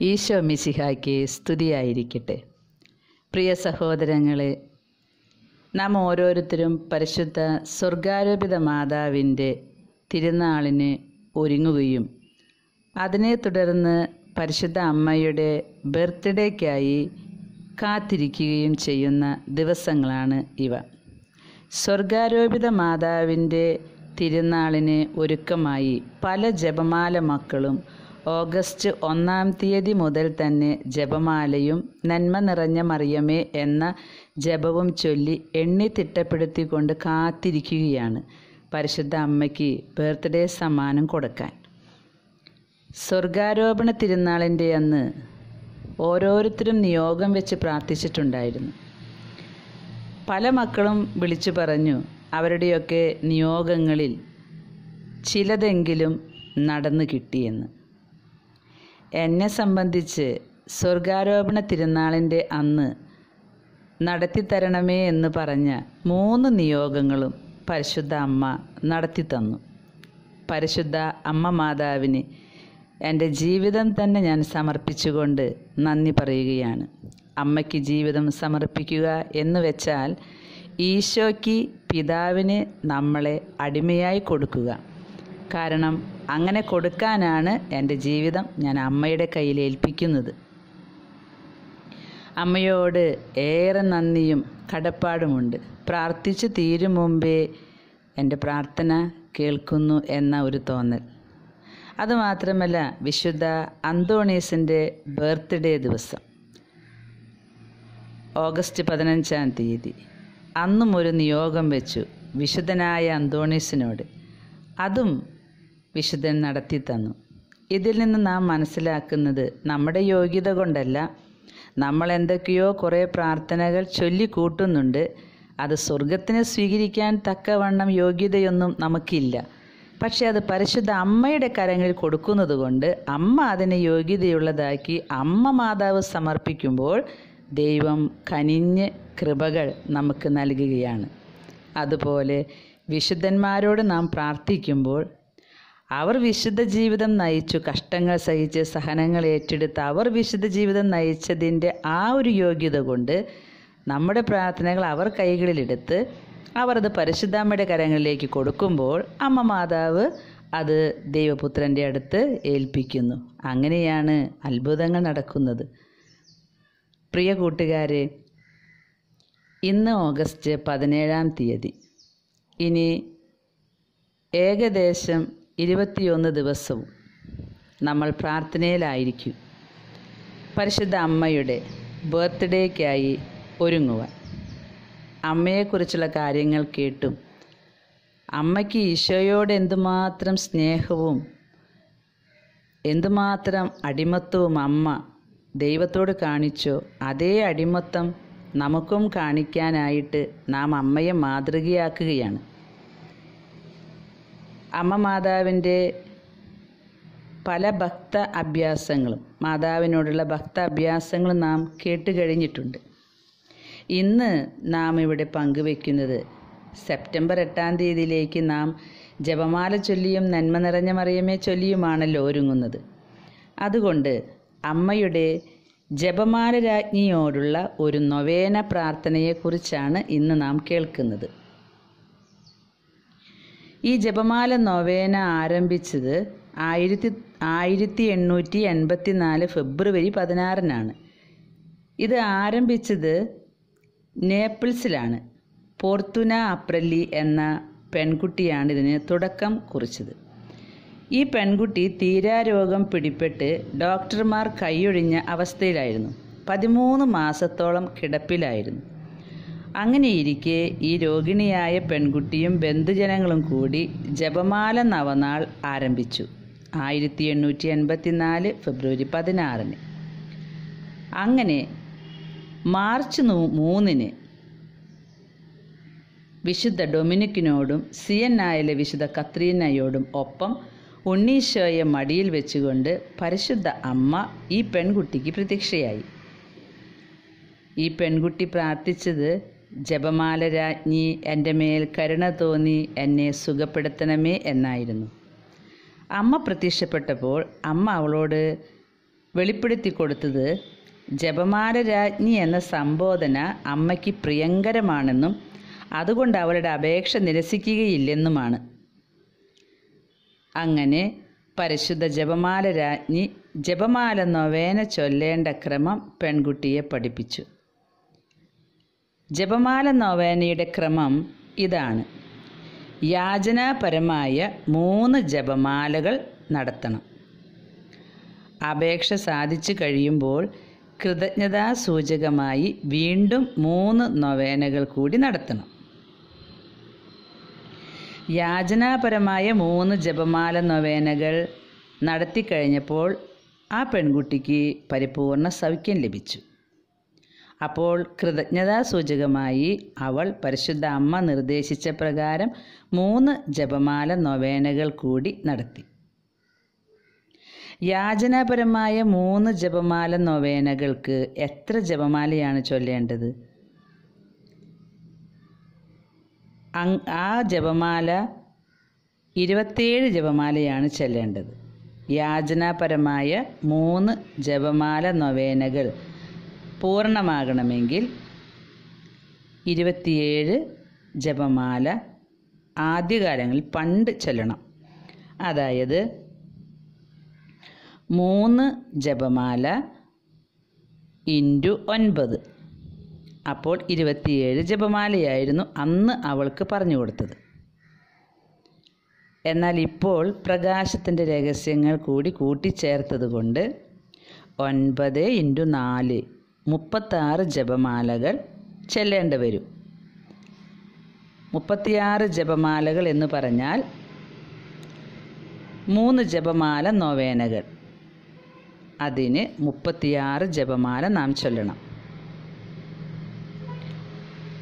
ഈശോ മിശിഹായ്ക്ക് സ്തുതിയായിരിക്കട്ടെ. പ്രിയ സഹോദരങ്ങളെ നാം ഓരോരുത്തരും പരിശുദ്ധ സ്വർഗാരോപിത മാതാവിന്റെ തിരുനാളിന് ഒരുങ്ങുകയും അതിനെ തുടർന്ന് പരിശുദ്ധ അമ്മയുടെ ബർത്ത്ഡേക്കായി കാത്തിരിക്കുകയും ചെയ്യുന്ന ദിവസങ്ങളാണ് ഇവ. സ്വർഗാരോപിത മാതാവിന്റെ തിരുനാളിന് ഒരുക്കമായി പല ജപമാല മക്കളും ഓഗസ്റ്റ് ഒന്നാം തീയതി മുതൽ തന്നെ ജപമാലയും നന്മ നിറഞ്ഞ മറിയമേ എന്ന ജപവും ചൊല്ലി എണ്ണി തിട്ടപ്പെടുത്തിക്കൊണ്ട് കാത്തിരിക്കുകയാണ് പരിശുദ്ധ അമ്മയ്ക്ക് ബർത്ത്ഡേ സമ്മാനം കൊടുക്കാൻ. സ്വർഗാരോപണ തിരുനാളിന്റെ അന്ന് ഓരോരുത്തരും നിയോഗം വെച്ച് പ്രാർത്ഥിച്ചിട്ടുണ്ടായിരുന്നു. പല മക്കളും വിളിച്ചു പറഞ്ഞു അവരുടെയൊക്കെ നിയോഗങ്ങളിൽ ചിലതെങ്കിലും നടന്നു കിട്ടിയെന്ന്. എന്നെ സംബന്ധിച്ച് സ്വർഗാരോപണ തിരുനാളിന്റെ അന്ന് നടത്തിത്തരണമേ എന്ന് പറഞ്ഞ മൂന്ന് നിയോഗങ്ങളും പരിശുദ്ധ അമ്മ നടത്തി തന്നു. പരിശുദ്ധ അമ്മ മാതാവിന് എന്റെ ജീവിതം തന്നെ ഞാൻ സമർപ്പിച്ചുകൊണ്ട് നന്ദി പറയുകയാണ്. അമ്മയ്ക്ക് ജീവിതം സമർപ്പിക്കുക എന്ന് വെച്ചാൽ ഈശോയ്ക്ക് പിതാവിന് നമ്മളെ അടിമയായി കൊടുക്കുക. കാരണം അങ്ങനെ കൊടുക്കാനാണ് എന്റെ ജീവിതം ഞാൻ അമ്മയുടെ കയ്യിൽ ഏൽപ്പിക്കുന്നത്. അമ്മയോട് ഏറെ നന്ദിയും കടപ്പാടുമുണ്ട്. പ്രാർത്ഥിച്ചു തീരും മുമ്പേ എന്റെ പ്രാർത്ഥന കേൾക്കുന്നു എന്ന ഒരു തോന്നൽ. അതുമാത്രമല്ല വിശുദ്ധ അന്തോണീസിന്റെ ബർത്ത്ഡേ ദിവസം. ഓഗസ്റ്റ് പതിനഞ്ചാം തീയതി. അന്നും ഒരു നിയോഗം വെച്ചു വിശുദ്ധനായ അന്തോണീസിനോട്. അതും വിശുദ്ധൻ നടത്തി തന്നു ഇതിൽ നിന്ന് നാം മനസ്സിലാക്കുന്നത് നമ്മുടെ യോഗ്യത കൊണ്ടല്ല. നമ്മൾ എന്തൊക്കെയോ കുറേ പ്രാർത്ഥനകൾ ചൊല്ലിക്കൂട്ടുന്നുണ്ട് അത് സ്വർഗത്തിനെ സ്വീകരിക്കാൻ തക്കവണ്ണം യോഗ്യതയൊന്നും നമുക്കില്ല. പക്ഷെ അത് പരിശുദ്ധ അമ്മയുടെ കരങ്ങളിൽ കൊടുക്കുന്നത് കൊണ്ട് അമ്മ അതിനെ യോഗ്യതയുള്ളതാക്കി അമ്മ മാതാവ് സമർപ്പിക്കുമ്പോൾ ദൈവം കനിഞ്ഞ് കൃപകൾ നമുക്ക് നൽകുകയാണ്. അതുപോലെ വിശുദ്ധന്മാരോട് നാം പ്രാർത്ഥിക്കുമ്പോൾ അവർ വിശുദ്ധ ജീവിതം നയിച്ചു കഷ്ടങ്ങൾ സഹിച്ച് സഹനങ്ങൾ ഏറ്റെടുത്ത് അവർ വിശുദ്ധ ജീവിതം നയിച്ചതിന്റെ ആ ഒരു യോഗ്യത കൊണ്ട് നമ്മുടെ പ്രാർത്ഥനകൾ അവർ കൈകളിലെടുത്ത് അവർ അത് പരിശുദ്ധാമ്മയുടെ കരങ്ങളിലേക്ക് കൊടുക്കുമ്പോൾ അമ്മ മാതാവ് അത് ദൈവപുത്രന്റെ അടുത്ത് ഏൽപ്പിക്കുന്നു. അങ്ങനെയാണ് അത്ഭുതങ്ങൾ നടക്കുന്നത്. പ്രിയ കൂട്ടുകാരെ ഇന്ന് ഓഗസ്റ്റ് പതിനേഴാം തീയതി. ഇനി ഏകദേശം ഇരുപത്തിയൊന്ന് ദിവസവും നമ്മൾ പ്രാർത്ഥനയിലായിരിക്കും. പരിശുദ്ധ അമ്മയുടെ ബർത്ത്ഡേക്കായി ഒരുങ്ങുവാൻ. അമ്മയെക്കുറിച്ചുള്ള കാര്യങ്ങൾ കേട്ടും അമ്മയ്ക്ക് ഈശോയോട് എന്തുമാത്രം സ്നേഹവും എന്തുമാത്രം അടിമത്വവും അമ്മ ദൈവത്തോട് കാണിച്ചോ അതേ അടിമത്തം നമുക്കും കാണിക്കാനായിട്ട് നാം അമ്മയെ മാതൃകയാക്കുകയാണ്. അമ്മ മാതാവിന്റെ പല ഭക്ത അഭ്യാസങ്ങളും മാതാവിനോടുള്ള ഭക്ത അഭ്യാസങ്ങളും നാം കേട്ട് കഴിഞ്ഞിട്ടുണ്ട്. ഇന്ന് നാം ഇവിടെ പങ്കുവെക്കുന്നത് സെപ്റ്റംബർ എട്ടാം തീയതിയിലേക്ക് നാം ജപമാല ചൊല്ലിയും നന്മ നിറഞ്ഞ മറിയമേ ചൊല്ലിയുമാണല്ലോ ഒരുങ്ങുന്നത്. അതുകൊണ്ട് അമ്മയുടെ ജപമാല രാജ്ഞിയോടുള്ള ഒരു നൊവേന പ്രാർത്ഥനയെക്കുറിച്ചാണ് ഇന്ന് നാം കേൾക്കുന്നത്. ഈ ജപമാല നൊവേന ആരംഭിച്ചത് ആയിരത്തി ആയിരത്തി എണ്ണൂറ്റി എൺപത്തി നാല് ഫെബ്രുവരി പതിനാറിനാണ്. ഇത് ആരംഭിച്ചത് നേപ്പിൾസിലാണ്. പോർത്തുന അപ്രല്ലി എന്ന പെൺകുട്ടിയാണ് ഇതിന് തുടക്കം കുറിച്ചത്. ഈ പെൺകുട്ടി തീരാരോഗം പിടിപ്പെട്ട് ഡോക്ടർമാർ കൈയൊഴിഞ്ഞ അവസ്ഥയിലായിരുന്നു. പതിമൂന്ന് മാസത്തോളം കിടപ്പിലായിരുന്നു. അങ്ങനെയിരിക്കെ ഈ രോഗിണിയായ പെൺകുട്ടിയും ബന്ധുജനങ്ങളും കൂടി ജപമാല നവനാൾ ആരംഭിച്ചു. ആയിരത്തി എണ്ണൂറ്റി എൺപത്തി നാല് ഫെബ്രുവരി പതിനാറിന്. അങ്ങനെ മാർച്ച് മൂന്നിന് വിശുദ്ധ ഡൊമിനിക്കിനോടും സിയന്നായിലെ വിശുദ്ധ കത്രീനയോടും ഒപ്പം ഉണ്ണീശോയെ മടിയിൽ വെച്ചുകൊണ്ട് പരിശുദ്ധ അമ്മ ഈ പെൺകുട്ടിക്ക് പ്രതീക്ഷയായി ഈ പെൺകുട്ടി പ്രാർത്ഥിച്ചത് ജപമാല രാജ്ഞി എന്റെ മേൽ കരുണ തോന്നി എന്നെ സുഖപ്പെടുത്തണമേ എന്നായിരുന്നു. അമ്മ പ്രത്യക്ഷപ്പെട്ടപ്പോൾ അമ്മ അവളോട് വെളിപ്പെടുത്തി കൊടുത്തത് ജപമാല രാജ്ഞി എന്ന സംബോധന അമ്മയ്ക്ക് പ്രിയങ്കരമാണെന്നും അതുകൊണ്ട് അവളുടെ അപേക്ഷ നിരസിക്കുകയില്ലെന്നുമാണ്. അങ്ങനെ പരിശുദ്ധ ജപമാല രാജ്ഞി ജപമാല നൊവേന ചൊല്ലേണ്ട ക്രമം പെൺകുട്ടിയെ പഠിപ്പിച്ചു. ജപമാല നോവേനയുടെ ക്രമം ഇതാണ്. യാചനാപരമായ മൂന്ന് ജപമാലകൾ നടത്തണം. അപേക്ഷ സാധിച്ചു കഴിയുമ്പോൾ കൃതജ്ഞതാസൂചകമായി വീണ്ടും മൂന്ന് നൊവേനകൾ കൂടി നടത്തണം. യാചനാപരമായ മൂന്ന് ജപമാല നൊവേനകൾ നടത്തിക്കഴിഞ്ഞപ്പോൾ ആ പെൺകുട്ടിക്ക് പരിപൂർണ സൗഖ്യം ലഭിച്ചു. അപ്പോൾ കൃതജ്ഞതാസൂചകമായി അവൾ പരിശുദ്ധ അമ്മ നിർദ്ദേശിച്ച പ്രകാരം മൂന്ന് ജപമാല നൊവേനകൾ കൂടി നടത്തി. യാചനാപരമായ മൂന്ന് ജപമാല നൊവേനകൾക്ക് എത്ര ജപമാലയാണ് ചൊല്ലേണ്ടത്? ആ ജപമാല ഇരുപത്തേഴ് ജപമാലയാണ് ചെല്ലേണ്ടത്. യാചനാപരമായ മൂന്ന് ജപമാല നൊവേനകൾ പൂർണമാകണമെങ്കിൽ ഇരുപത്തിയേഴ് ജപമാല ആദ്യകാലങ്ങളിൽ പണ്ട് ചെല്ലണം. അതായത് മൂന്ന് ജപമാല ഇന്റു ഒൻപത്. അപ്പോൾ ഇരുപത്തിയേഴ് ജപമാലയായിരുന്നു അന്ന് അവൾക്ക് പറഞ്ഞു കൊടുത്തത്. എന്നാൽ ഇപ്പോൾ പ്രകാശത്തിന്റെ രഹസ്യങ്ങൾ കൂടി കൂട്ടിച്ചേർത്തത് കൊണ്ട് ഒൻപത് ഇന്റു നാല് മുപ്പത്താറ് ജപമാലകൾ ചെല്ലേണ്ടി വരും. മുപ്പത്തിയാറ് ജപമാലകൾ എന്ന് പറഞ്ഞാൽ മൂന്ന് ജപമാല നോവേനകൾ. അതിന് മുപ്പത്തിയാറ് ജപമാല നാം ചൊല്ലണം.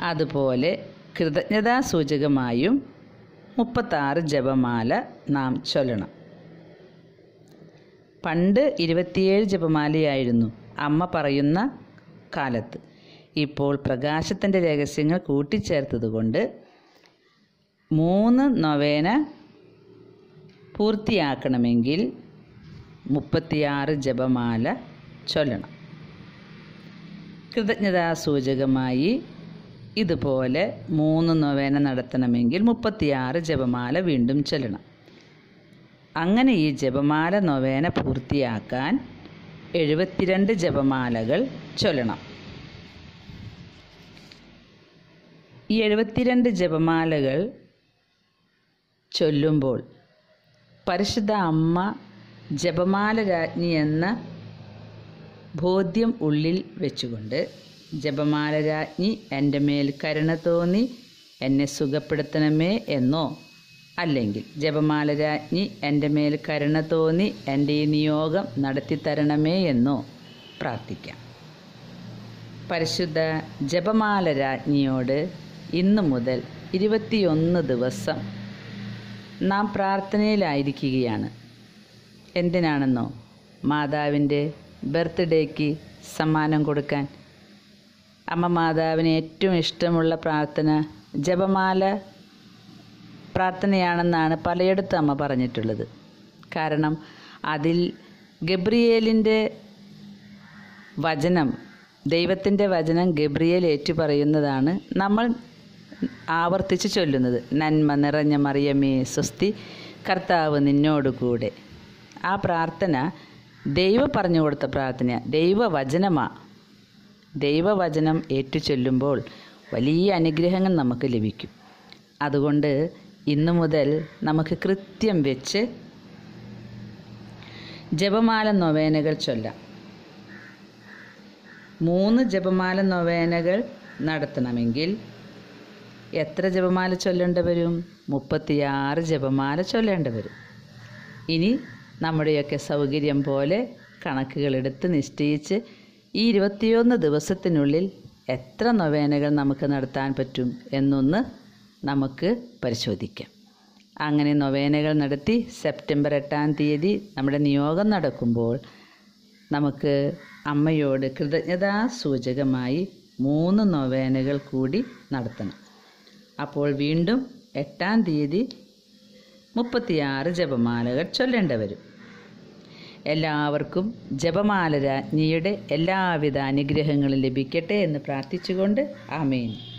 അതുപോലെ കൃതജ്ഞതാസൂചകമായും മുപ്പത്താറ് ജപമാല നാം ചൊല്ലണം. പണ്ട് ഇരുപത്തിയേഴ് ജപമാലയായിരുന്നു. അമ്മ പറയുന്ന കാലത്ത്. ഇപ്പോൾ പ്രകാശത്തിന്റെ രഹസ്യങ്ങൾ കൂട്ടിച്ചേർത്തതുകൊണ്ട് മൂന്ന് നൊവേന പൂർത്തിയാക്കണമെങ്കിൽ മുപ്പത്തിയാറ് ജപമാല ചൊല്ലണം. കൃതജ്ഞതാസൂചകമായി ഇതുപോലെ മൂന്ന് നൊവേന നടത്തണമെങ്കിൽ മുപ്പത്തിയാറ് ജപമാല വീണ്ടും ചൊല്ലണം. അങ്ങനെ ഈ ജപമാല നൊവേന പൂർത്തിയാക്കാൻ എഴുപത്തിരണ്ട് ജപമാലകൾ ചൊല്ലണം. ഈ എഴുപത്തിരണ്ട് ജപമാലകൾ ചൊല്ലുമ്പോൾ പരിശുദ്ധ അമ്മ ജപമാല രാജ്ഞി എന്ന ബോധ്യം ഉള്ളിൽ വെച്ചുകൊണ്ട് ജപമാല രാജ്ഞി എന്റെ മേൽ കരുണ തോന്നി എന്നെ സുഖപ്പെടുത്തണമേ എന്നോ? അല്ലെങ്കിൽ ജപമാല രാജ്ഞി എന്റെ മേൽ കരുണ തോന്നി എന്റെ ഈ നിയോഗം നടത്തിത്തരണമേ എന്നോ? പ്രാർത്ഥിക്കാം. പരിശുദ്ധ ജപമാല രാജ്ഞിയോട് ഇന്നു മുതൽ ഇരുപത്തിയൊന്ന് ദിവസം നാം പ്രാർത്ഥനയിലായിരിക്കുകയാണ്. എന്തിനാണെന്നോ? മാതാവിന്റെ ബർത്ത്ഡേക്ക് സമ്മാനം കൊടുക്കാൻ. അമ്മ മാതാവിന് ഏറ്റവും ഇഷ്ടമുള്ള പ്രാർത്ഥന ജപമാല പ്രാർത്ഥനയാണെന്നാണ് പലയിടത്തും അമ്മ പറഞ്ഞിട്ടുള്ളത്. കാരണം അതിൽ ഗബ്രിയേലിന്റെ വചനം ദൈവത്തിന്റെ വചനം ഗബ്രിയേൽ ഏറ്റുപറയുന്നതാണ്. നമ്മൾ ആവർത്തിച്ച് ചൊല്ലുന്നത് നന്മ നിറഞ്ഞ മറിയമേ സ്വസ്തി കർത്താവ് നിന്നോട് കൂടെ ആ പ്രാർത്ഥന ദൈവ പറഞ്ഞു കൊടുത്ത പ്രാർത്ഥന ദൈവവചനമാ. ദൈവവചനം ഏറ്റുചൊല്ലുമ്പോൾ വലിയ അനുഗ്രഹങ്ങൾ നമുക്ക് ലഭിക്കും. അതുകൊണ്ട് ഇന്നു മുതൽ നമുക്ക് കൃത്യം വെച്ച് ജപമാല നൊവേനകൾ ചൊല്ലാം. മൂന്ന് ജപമാല നൊവേനകൾ നടത്തണമെങ്കിൽ എത്ര ജപമാല ചൊല്ലേണ്ടി വരും? മുപ്പത്തിയാറ് ജപമാല ചൊല്ലേണ്ടി വരും. ഇനി നമ്മുടെയൊക്കെ സൗകര്യം പോലെ കണക്കുകളെടുത്ത് നിശ്ചയിച്ച് ഈ ഇരുപത്തിയൊന്ന് ദിവസത്തിനുള്ളിൽ എത്ര നൊവേനകൾ നമുക്ക് നടത്താൻ പറ്റും എന്നൊന്ന് നമുക്ക് പരിശോധിക്കാം. അങ്ങനെ നൊവേനകൾ നടത്തി സെപ്റ്റംബർ എട്ടാം തീയതി നമ്മുടെ നിയോഗം നടക്കുമ്പോൾ നമുക്ക് അമ്മയോട് കൃതജ്ഞതാ സൂചകമായി മൂന്ന് നൊവേനകൾ കൂടി നടത്തണം. അപ്പോൾ വീണ്ടും എട്ടാം തീയതി മുപ്പത്തിയാറ് ജപമാലകൾ ചൊല്ലേണ്ട വരും. എല്ലാവർക്കും ജപമാല രാജ്ഞിയുടെ എല്ലാവിധ അനുഗ്രഹങ്ങളും ലഭിക്കട്ടെ എന്ന് പ്രാർത്ഥിച്ചുകൊണ്ട് ആമേൻ.